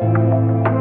Música